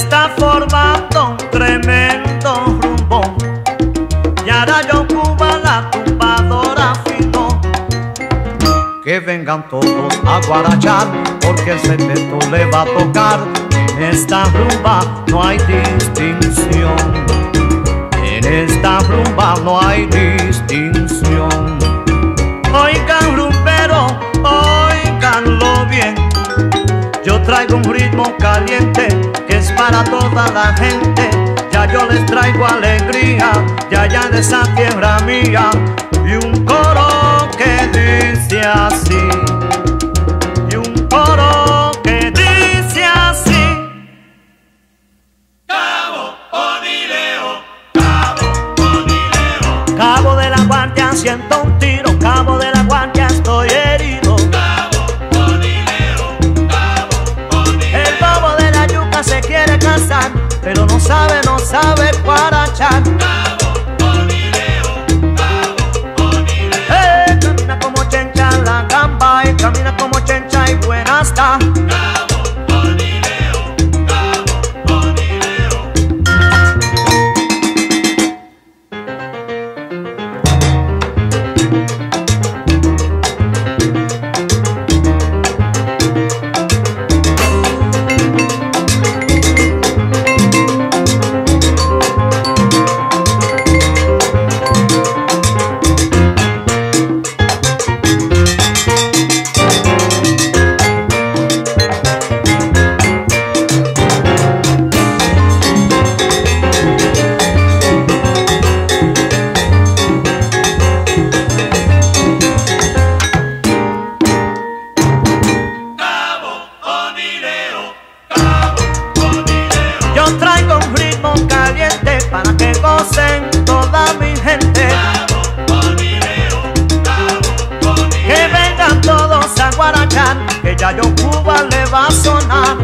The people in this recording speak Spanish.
está formando un tremendo rumbo. Y ahora yo Cuba la tumbadora fino. Que vengan todos a guarachar, porque el secreto le va a tocar. En esta rumba no hay distinción. En esta rumba no hay distinción. Oigan rumbero, oiganlo bien. Yo traigo un ritmo caliente para toda la gente. Ya yo les traigo alegría, ya ya de esa tierra mía. Y un coro que dice así. Y un coro que dice así. Cabo Onileo, Cabo Onileo, Cabo de la guardia siento un sabe, no sabe guarachar. Para que gocen toda mi gente. Que vengan todos a guarachar, que ya yo Cuba le va a sonar.